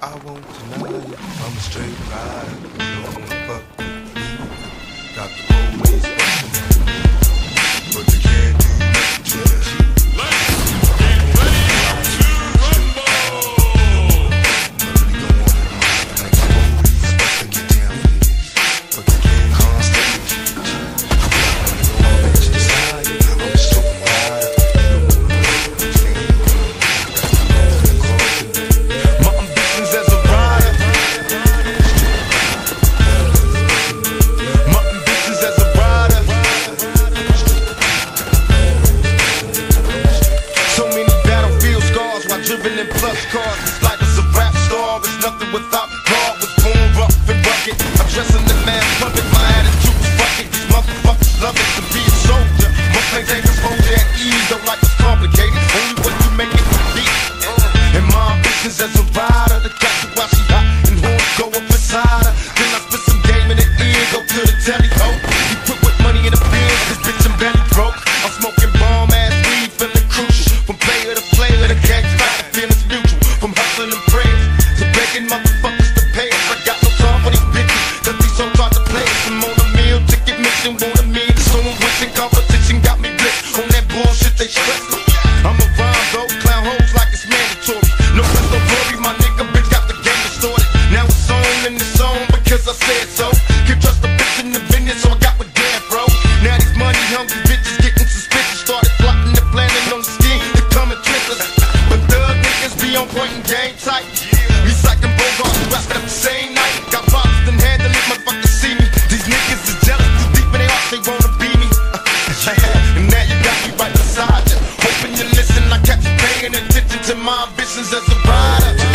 I won't deny it. I'm a straight rider. You Don't wanna fuck with me. Got the roadways. without you into my ambitions as a rider.